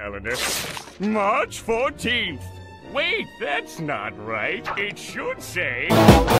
calendar. March 14th. Wait, that's not right. It should say